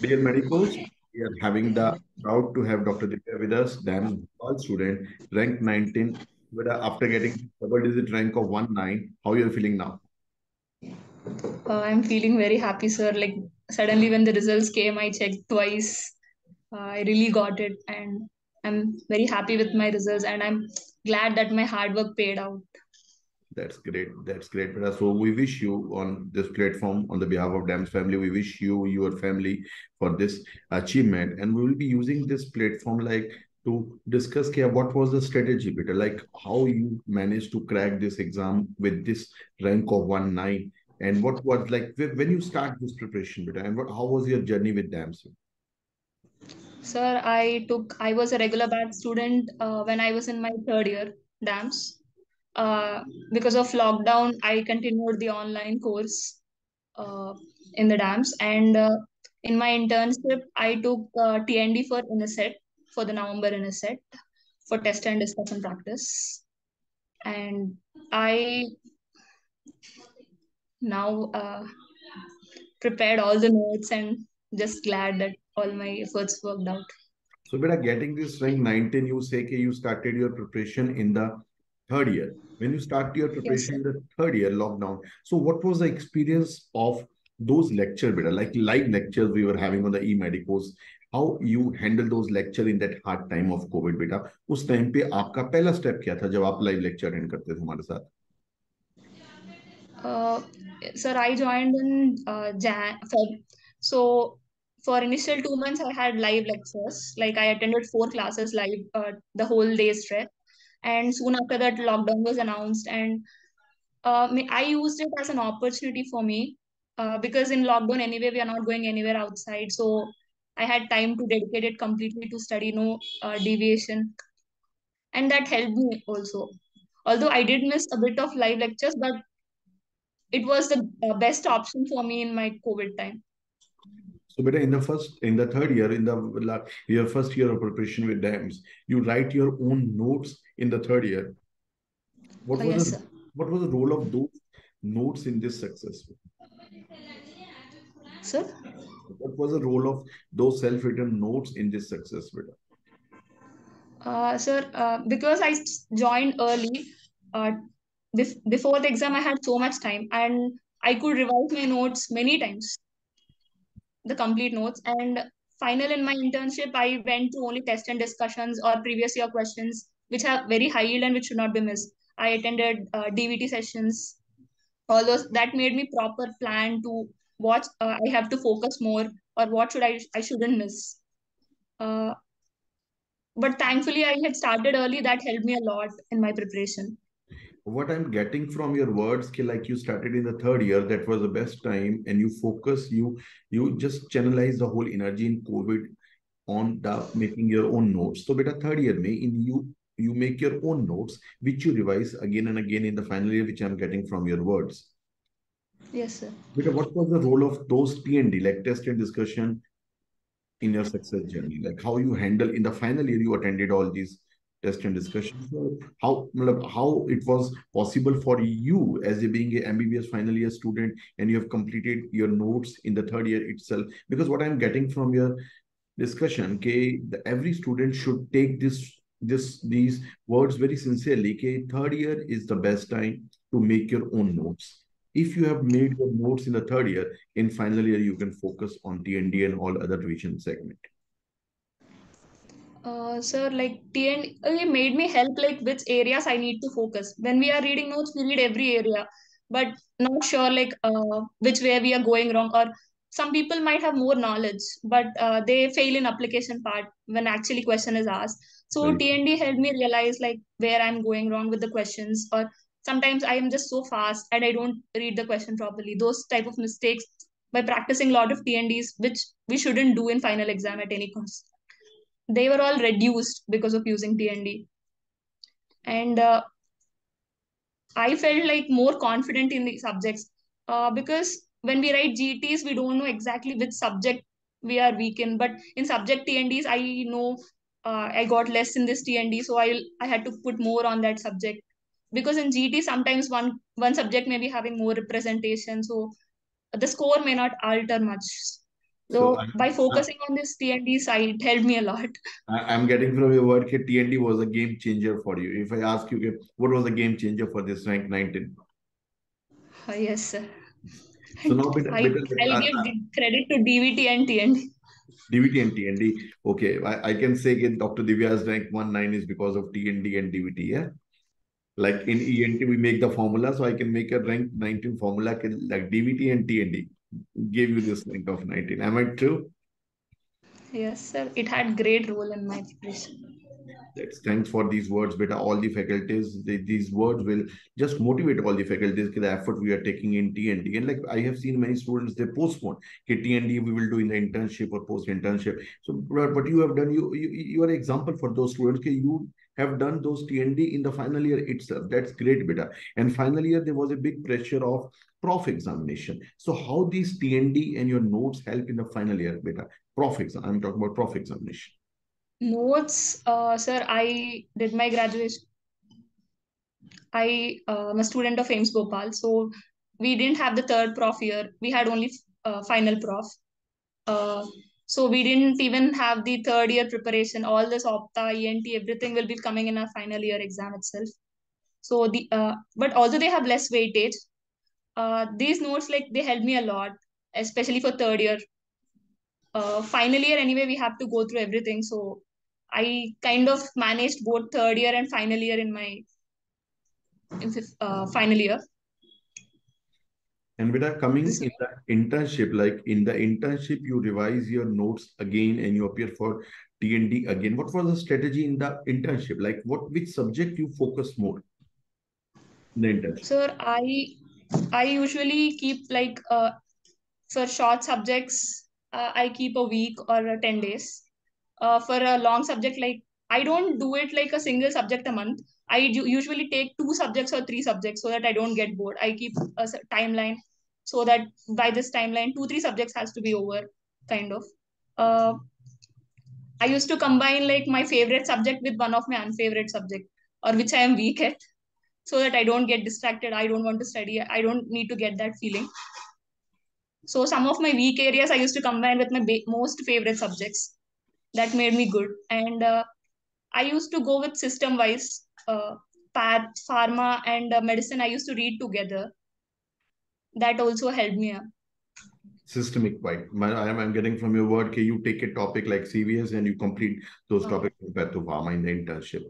Dear medicals, we are having the proud to have Dr. Divya with us, DAMS all student, rank 19. But after getting double digit rank of 1-9, how you are feeling now? Uh, I'm feeling very happy, sir. Like suddenly when the results came, I checked twice. Uh, I really got it, and I'm very happy with my results, and I'm glad that my hard work paid out. That's great. That's great. So we wish you on this platform, on the behalf of DAMS family, we wish you, your family for this achievement. And we will be using this platform like to discuss here what was the strategy better, like how you managed to crack this exam with this rank of 1-9 and what was like when you start this preparation better and what how was your journey with DAMS? Sir, I took I was a regular batch student uh, when I was in my third year DAMS uh, because of lockdown, I continued the online course uh, in the dams. And uh, in my internship, I took uh, TND for INICET, for the November INICET, for test and discussion practice. And I now uh, prepared all the notes and just glad that all my efforts worked out. So, beta, getting this rank 19, you say you started your preparation in the third year when you start your preparation yes, in the third year lockdown. So what was the experience of those lecture better, like live lectures we were having on the eMedicoz, how you handle those lecture in that hard time of COVID beta? Us time pe आपका pehla step kya tha jab आप live lecture attend karte the हमारे साथ? Uh, sir i joined in uh, jan feb. So for initial two months i had live lectures. Like i attended four classes live uh, the whole day stretch and soon after that lockdown was announced. And uh, i used it as an opportunity for me uh, because in lockdown anyway we are not going anywhere outside. So i had time to dedicate it completely to study no uh, deviation. And that helped me also. Although i did miss a bit of live lectures but it was the uh, best option for me in my covid time. So, beta, in the first, in the third year, in the your first year of preparation with DAMS, you write your own notes in the third year. What oh, was yes, the, what was the role of those notes in this success? Sir, what was the role of those self-written notes in this success? Uh, sir, uh, because I joined early, uh, before the exam, I had so much time and I could revise my notes many times the complete notes. And final in my internship, I went to only test and discussions or previous year questions, which have very high yield and which should not be missed. I attended uh, DVT sessions. All those that made me proper plan to what uh, I have to focus more or what should I I shouldn't miss. Uh, but thankfully, I had started early. That helped me a lot in my preparation what i'm getting from your words like you started in the third year that was the best time and you focus you you just channelize the whole energy in covid on the making your own notes so beta third year may in you you make your own notes which you revise again and again in the final year which i'm getting from your words yes sir beta what was the role of those T&D, like test and discussion in your success journey like how you handle in the final year you attended all these test and discussion. So how how it was possible for you as a being a MBBS final year student and you have completed your notes in the third year itself? Because what I'm getting from your discussion, okay, every student should take this this these words very sincerely. Okay, third year is the best time to make your own notes. If you have made your notes in the third year, in final year you can focus on TND and all other revision segment. Uh, sir, like TN uh, made me help like which areas I need to focus. When we are reading notes, we read every area, but not sure like uh, which way we are going wrong. Or some people might have more knowledge, but uh, they fail in application part when actually question is asked. So right. TND helped me realize like where I'm going wrong with the questions, or sometimes I am just so fast and I don't read the question properly. Those type of mistakes by practicing a lot of TNDs, which we shouldn't do in final exam at any cost they were all reduced because of using TND. And uh, I felt like more confident in the subjects uh, because when we write GTs, we don't know exactly which subject we are weak in. But in subject TNDs, I know uh, I got less in this TND, so I I had to put more on that subject. Because in GT, sometimes one one subject may be having more representation, so the score may not alter much. So, so by focusing on this TND side, it helped me a lot. I, am getting from your word that TND was a game changer for you. If I ask you, what was the game changer for this rank 19? Uh, yes, sir. So now, bit, I, bit, I'll uh, give uh, credit to DVT and TND. DVT and TND. Okay, I, I can say again, Dr. Divya's rank 1-9 is because of TND and DVT, yeah? Like in ENT, we make the formula, so I can make a rank 19 formula like DVT and TND. Give you this rank of 19. Am I true? Yes, sir. It had great role in my preparation. That's thanks for these words, beta. All the faculties, these words will just motivate all the faculties. The effort we are taking in TND, and like I have seen many students, they postpone. TND we will do in the internship or post internship. So, what you have done, you you you are example for those students. You have done those TND in the final year itself. That's great, beta. And final year there was a big pressure of prof examination. So how these TND and your notes help in the final year, beta? Prof exam. I'm talking about prof examination. Notes, uh, sir. I did my graduation. I uh, am a student of AIIMS Bhopal, so we didn't have the third prof year. We had only uh, final prof. Uh, so we didn't even have the third year preparation. All this ophtha, ENT, everything will be coming in our final year exam itself. So the uh, but although they have less weightage, uh, these notes like they help me a lot, especially for third year. Uh, final year anyway, we have to go through everything. So I kind of managed both third year and final year in my in uh, final year. And with coming in the internship, like in the internship, you revise your notes again and you appear for TND again. What was the strategy in the internship? Like what which subject you focus more in the internship? Sir, I I usually keep like uh, for short subjects, uh, I keep a week or 10 days. Uh, for a long subject, like I don't do it like a single subject a month. I usually take two subjects or three subjects so that I don't get bored. I keep a timeline so that by this timeline, two, three subjects has to be over, kind of. Uh, I used to combine like my favorite subject with one of my unfavorite subject or which I am weak at so that I don't get distracted. I don't want to study. I don't need to get that feeling. So some of my weak areas I used to combine with my most favorite subjects. That made me good. And uh, I used to go with system wise uh, path, pharma, and uh, medicine. I used to read together. That also helped me up systemic quite. I'm, I'm getting from your word, okay, you take a topic like CVS and you complete those oh. topics compared to pharma in the internship.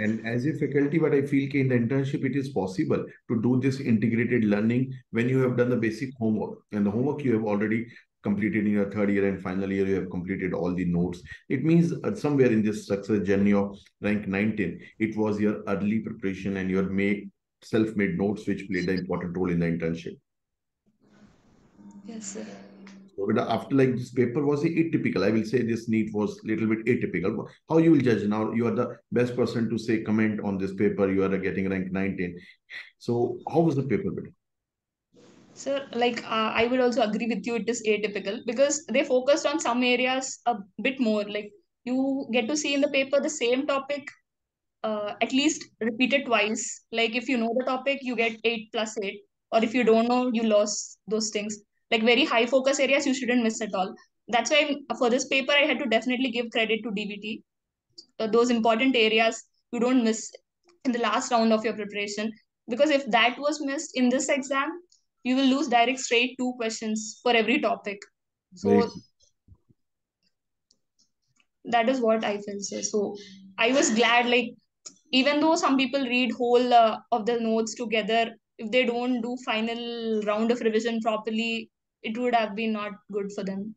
And as a faculty, what I feel in the internship, it is possible to do this integrated learning when you have done the basic homework. And the homework you have already completed in your third year and final year, you have completed all the notes. It means somewhere in this success journey of rank 19, it was your early preparation and your make self-made notes which played an important role in the internship. Yes, sir. So after like this paper was atypical. I will say this NEET was little bit atypical. How you will judge now? You are the best person to say comment on this paper. You are getting rank 19. So how was the paper? Better? Sir, like uh, I would also agree with you. It is atypical because they focused on some areas a bit more. Like you get to see in the paper the same topic uh, at least repeated twice. Like if you know the topic, you get eight plus eight, or if you don't know, you lost those things like very high focus areas you shouldn't miss at all that's why for this paper i had to definitely give credit to DVT. uh, those important areas you don't miss in the last round of your preparation because if that was missed in this exam you will lose direct straight two questions for every topic. So that is what i feel so i was glad like even though some people read whole uh, of the notes together if they don't do final round of revision properly it would have been not good for them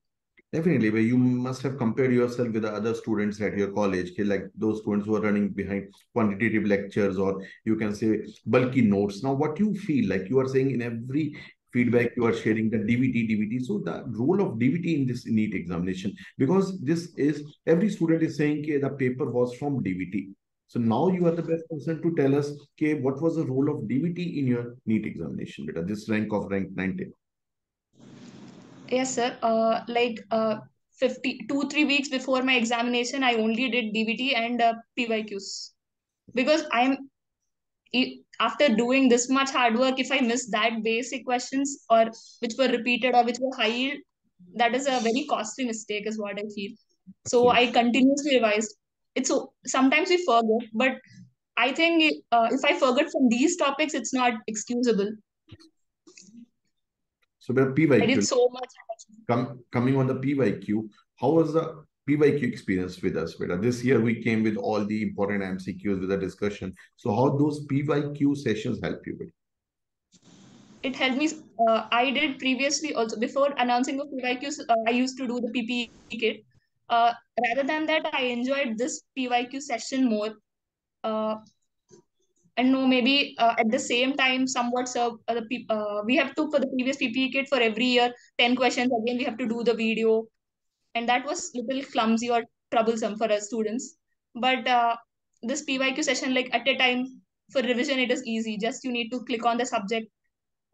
definitely but you must have compared yourself with the other students at your college like those students who are running behind quantitative lectures or you can say bulky notes. Now what you feel like you are saying in every feedback you are sharing the dvt dvt so the role of dvt in this NEET examination because this is every student is saying okay, the paper was from dvt so now you are the best person to tell us okay, what was the role of dvt in your NEET examination beta this rank of rank 19 Yes, sir. Uh, like uh, 50, two, three weeks before my examination, I only did dvt and uh, PYQs because I'm after doing this much hard work. If I miss that basic questions or which were repeated or which were high, that is a very costly mistake is what i feel so i continuously revised it's so sometimes we forget but i think uh, if i forget from these topics it's not excusable so the pyq i did so much com, coming on the pyq how was the pyq experience with us Beta? this year we came with all the important mcqs with the discussion so how those pyq sessions help you with it helped me. Uh, I did previously also before announcing of PYQs. Uh, I used to do the PPE kit. Uh, rather than that, I enjoyed this PYQ session more. And no, maybe uh, at the same time, somewhat serve uh, the uh, we have to for the previous PPE kit for every year ten questions. Again, we have to do the video, and that was little clumsy or troublesome for us students. But uh, this PYQ session, like at a time for revision, it is easy. Just you need to click on the subject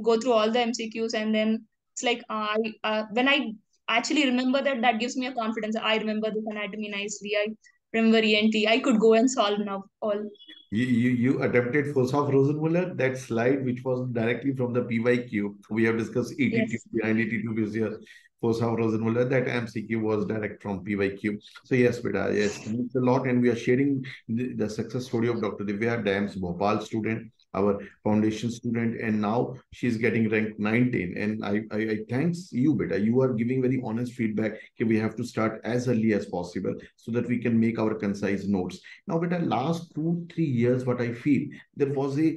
go through all the MCQs and then it's like uh, I uh, when I actually remember that that gives me a confidence. I remember this anatomy nicely. I remember ENT. I could go and solve now all. You, you, you attempted Fossa of Rosenmuller, that slide which was directly from the PYQ. We have discussed ET2 yes. behind ET2 is here. Fossa of Rosenmuller, that MCQ was direct from PYQ. So yes, beta, yes, it's a lot and we are sharing the, the success story of Dr. Divya Dams, Bhopal student our foundation student and now she's getting ranked 19 and I, I, I thanks you beta. You are giving very honest feedback okay, we have to start as early as possible so that we can make our concise notes. Now beta last two three years what i feel there was a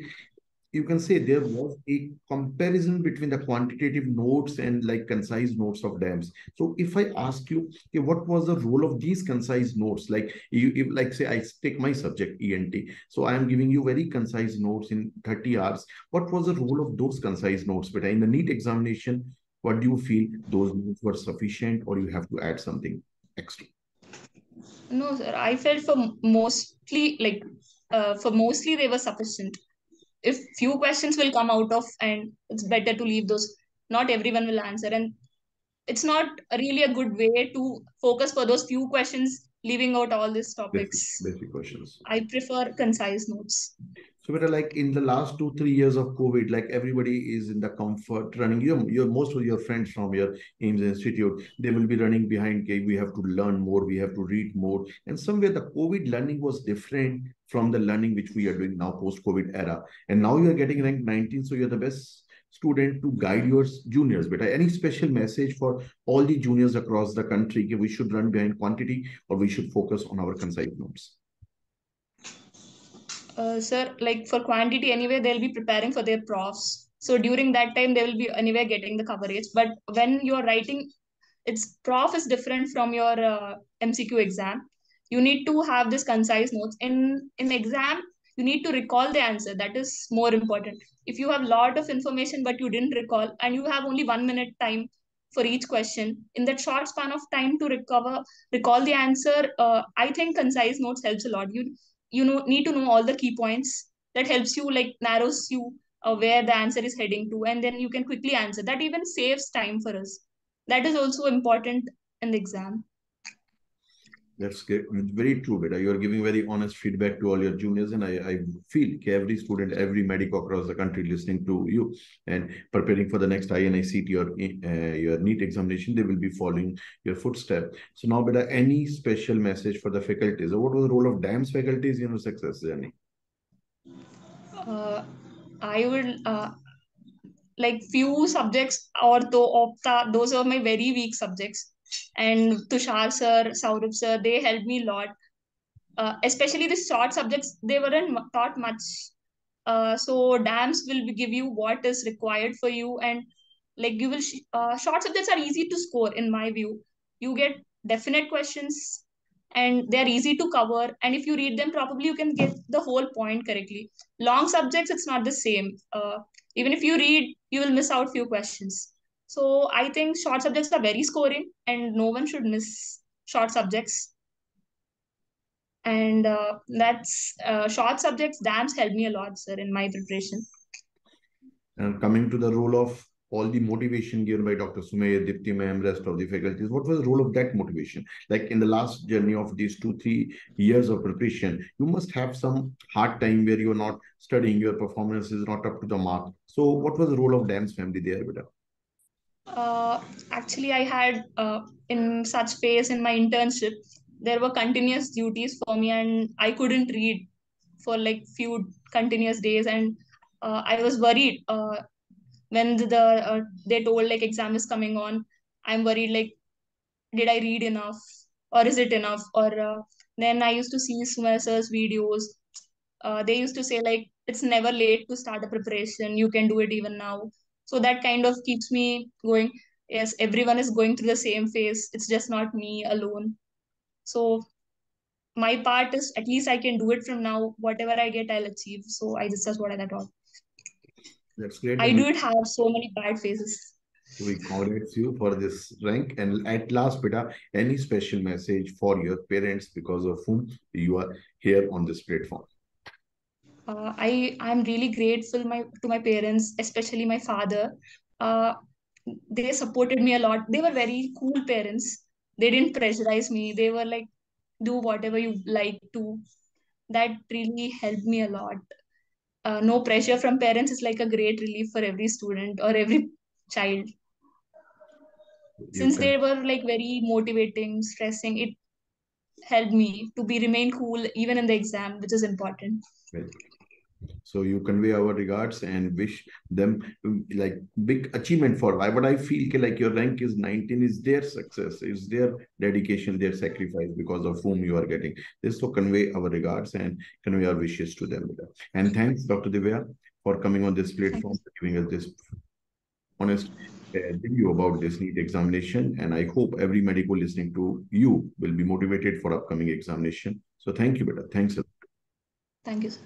you can say there was a comparison between the quantitative notes and like concise notes of DAMS. So if I ask you, okay, what was the role of these concise notes? Like you, if, like say I take my subject ENT. So I am giving you very concise notes in 30 hours. What was the role of those concise notes? But in the NEET examination, what do you feel those notes were sufficient or you have to add something extra? No, sir. I felt for mostly like uh, for mostly they were sufficient if few questions will come out of and it's hmm. better to leave those. Not everyone will answer. And it's not really a good way to focus for those few questions leaving out all these topics. Basic, basic questions. I prefer concise notes so better like in the last two three years of covid like everybody is in the comfort running your your most of your friends from your AIIMS institute they will be running behind okay, we have to learn more we have to read more and somewhere the covid learning was different from the learning which we are doing now post-COVID era. And now you are getting ranked 19, so you're the best student to guide your juniors. But any special message for all the juniors across the country, we should run behind quantity or we should focus on our concise notes? Uh, sir, like for quantity anyway, they'll be preparing for their profs. So during that time, they will be anyway getting the coverage. But when you're writing, its prof is different from your uh, MCQ exam. You need to have this concise notes. In in exam you need to recall the answer. That is more important. If you have a lot of information but you didn't recall and you have only one minute time for each question in that short span of time to recover recall the answer uh, i think concise notes helps a lot. You you know need to know all the key points that helps you like narrows you uh, where the answer is heading to and then you can quickly answer. That even saves time for us. That is also important in the exam that's very true, Beta. You are giving very honest feedback to all your juniors, and I, I feel every student, every medico across the country listening to you and preparing for the next INICET or uh, your NEET examination, they will be following your footstep. So now, Beta, any special message for the faculties, what was the role of DAMS faculties in your success journey? Uh, I would uh, like few subjects, or though ophtha, those are my very weak subjects and Tushar sir, Saurabh sir, they helped me a lot. Uh, especially the short subjects, they weren't taught much. Uh, so DAMS will give you what is required for you, and like you will, uh, short subjects are easy to score in my view. You get definite questions, and they're easy to cover. And if you read them properly, you can get the whole point correctly. Long subjects, it's not the same. Uh, even if you read, you will miss out few questions. So I think short subjects are very scoring and no one should miss short subjects. And uh, that's uh, short subjects, DAMS helped me a lot, sir, in my preparation. And coming to the role of all the motivation given by Dr. Sumer, Dipti ma'am, rest of the faculties, what was the role of that motivation? Like in the last journey of these two, three years of preparation, you must have some hard time where you're not studying, your performance is not up to the mark. So what was the role of DAMS family there, Beta? Uh, actually, I had uh, in such phase in my internship, there were continuous duties for me, and I couldn't read for like few continuous days, and uh, I was worried uh, when the uh, they told like exam is coming on. I'm worried like, did I read enough, or is it enough? Or then I used to see Sumersa's videos. They used to say like it's never late to start a preparation. You can do it even now. So that kind of keeps me going. Yes everyone is going through the same phase. It's just not me alone. So my part is at least i can do it from now. Whatever i get i'll achieve. So i just that's what i thought. That's great. i and did have so many bad phases. We congratulate you for this rank. And at last, Beta, any special message for your parents because of whom you are here on this platform? Uh, i i'm really grateful my to my parents especially my father. Uh, they supported me a lot. They were very cool parents. They didn't pressurize me. They were like do whatever you like to. That really helped me a lot. Uh, no pressure from parents is like a great relief for every student or every child. You since can they were like very motivating stressing it helped me to be remain cool even in the exam which is important so you convey our regards and wish them um, like big achievement for why but i feel like your rank is 19 is their success is their dedication their sacrifice because of whom you are getting this so convey our regards and convey our wishes to them and thanks dr divya for coming on this platform giving us this honest uh, review about this NEET examination. And I hope every medical listening to you will be motivated for upcoming examination. So thank you, Beta. Thanks. Thank you, sir.